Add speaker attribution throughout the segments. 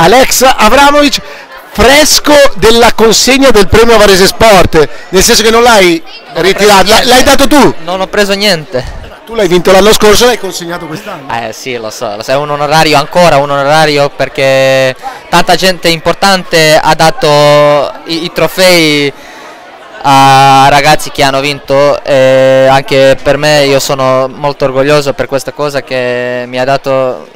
Speaker 1: Alex Avramovic fresco della consegna del premio Varese Sport, nel senso che non l'hai ritirato, l'hai, dato tu.
Speaker 2: Non ho preso niente.
Speaker 1: Tu l'hai vinto l'anno scorso e l'hai consegnato quest'anno.
Speaker 2: Eh sì, lo so, lo so, è un onorario ancora, un onorario perché tanta gente importante ha dato i, i trofei a ragazzi che hanno vinto e anche per me io sono molto orgoglioso per questa cosa che mi ha dato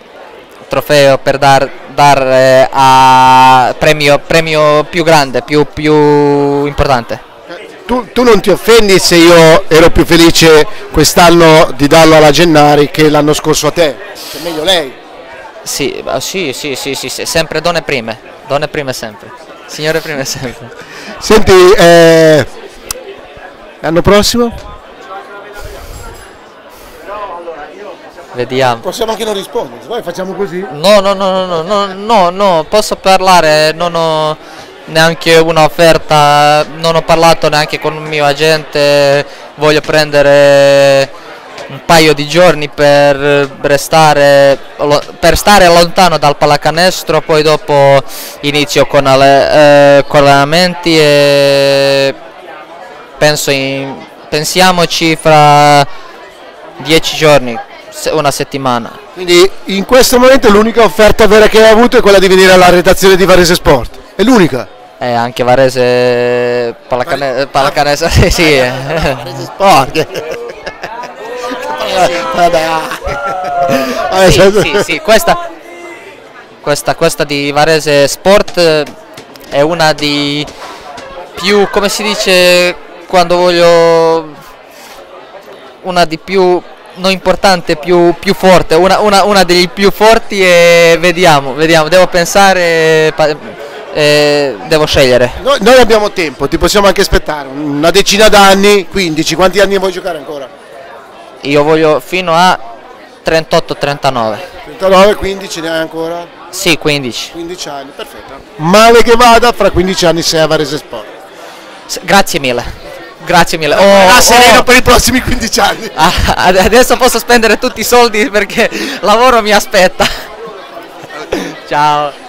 Speaker 2: trofeo per dar, dar a premio, premio più grande, più, più importante.
Speaker 1: Tu, tu, non ti offendi se io ero più felice quest'anno di darlo alla Gennari che l'anno scorso a te? È meglio lei.
Speaker 2: Sì, sì, sì, sì, sì, sì, sempre donne prime, donne prime sempre, signore prime sempre.
Speaker 1: Senti, eh, l'anno prossimo?
Speaker 2: Vediamo.
Speaker 1: Possiamo anche non rispondere, vuoi facciamo così?
Speaker 2: No, no, no, no, no, no, no, posso parlare, non ho neanche un'offerta, non ho parlato neanche con il mio agente, voglio prendere un paio di giorni per restare per stare lontano dal pallacanestro poi dopo inizio con, alle, eh, con allenamenti e penso in, pensiamoci fra dieci giorni una settimana
Speaker 1: quindi in questo momento l'unica offerta vera che hai avuto è quella di venire alla redazione di Varese Sport è l'unica
Speaker 2: eh, anche Varese Palacane, Palacanese, sì, sì.
Speaker 1: Varese Sport.
Speaker 2: sì, sì, sì, questa, questa, questa di Varese Sport è una di più, come si dice quando voglio, una di più non importante, più, più forte, una, una, una degli più forti e vediamo, vediamo, devo pensare eh, devo scegliere.
Speaker 1: Noi, noi, abbiamo tempo, ti possiamo anche aspettare una decina d'anni, 15, quanti anni vuoi giocare ancora?
Speaker 2: Io voglio fino a 38-39.
Speaker 1: 39, 15 ne hai ancora?
Speaker 2: Sì, 15.
Speaker 1: 15 anni, perfetto. Male che vada, fra 15 anni sei a Varese Sport.
Speaker 2: Grazie mille. Grazie mille.
Speaker 1: Oh, oh, sereno per i prossimi 15 anni.
Speaker 2: Ah, adesso posso spendere tutti i soldi perché lavoro mi aspetta. Ciao.